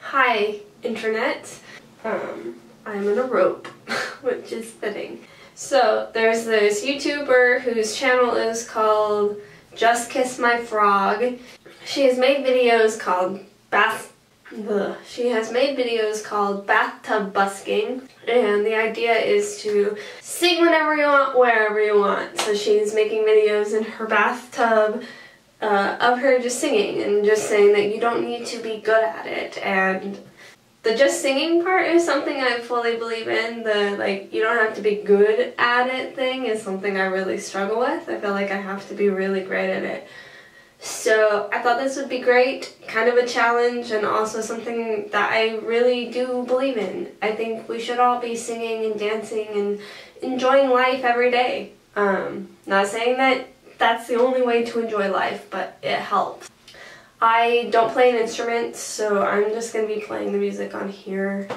Hi, internet. Um, I'm in a rope, which is fitting. So, there's this YouTuber whose channel is called Just Kiss My Frog. She has made videos called Bath Ugh. She has made videos called Bathtub Busking, and the idea is to sing whenever you want, wherever you want. So she's making videos in her bathtub uh, of her just singing and just saying that you don't need to be good at it. And the just singing part is something I fully believe in. The like you don't have to be good at it thing is something I really struggle with. I feel like I have to be really great at it. So I thought this would be great, kind of a challenge and also something that I really do believe in. I think we should all be singing and dancing and enjoying life every day. Um, not saying that that's the only way to enjoy life, but it helps. I don't play an instrument, so I'm just going to be playing the music on here.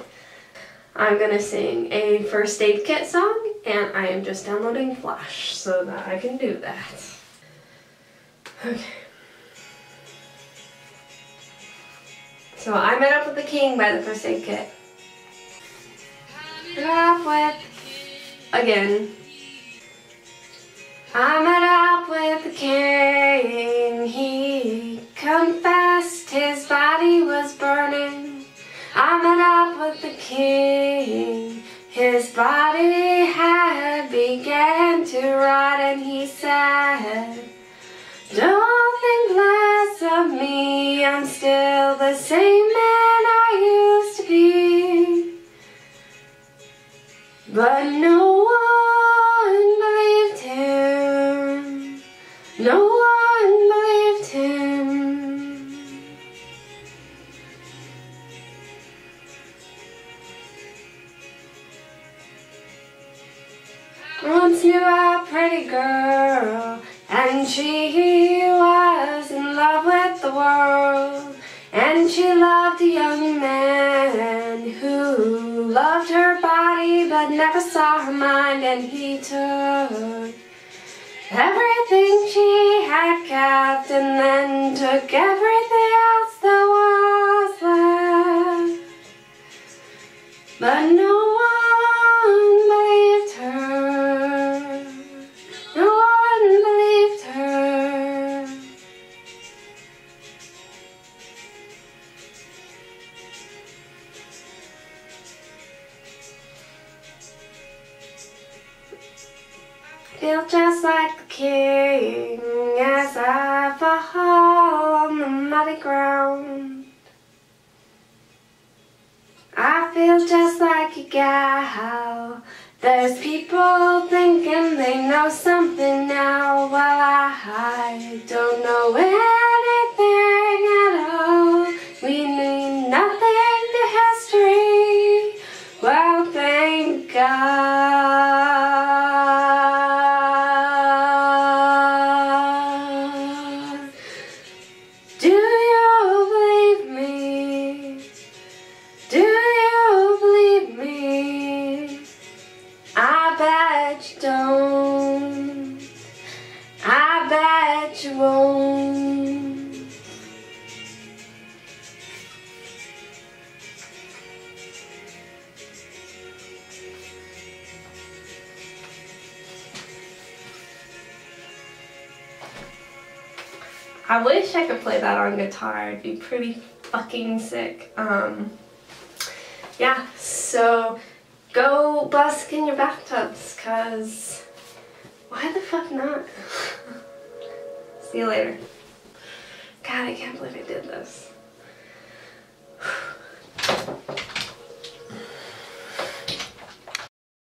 I'm going to sing a first aid kit song, and I am just downloading Flash so that I can do that. Okay. So I met up with the king by the first aid kit. Again. I confessed his body was burning. I met up with the king. His body had began to rot and he said, don't think less of me, I'm still the same man I used to be. But no one Once knew a pretty girl and she was in love with the world. And she loved a young man who loved her body but never saw her mind. And he took everything she had kept and then took everything else that was left. But no Feel just like the king as I fall on the muddy ground. I feel just like a gal. There's people thinking they know something now. Well, I don't know anything Won't. I wish I could play that on guitar. It'd be pretty fucking sick. Um, yeah, so go bask in your bathtubs, cause why the fuck not? See you later. God, I can't believe I did this.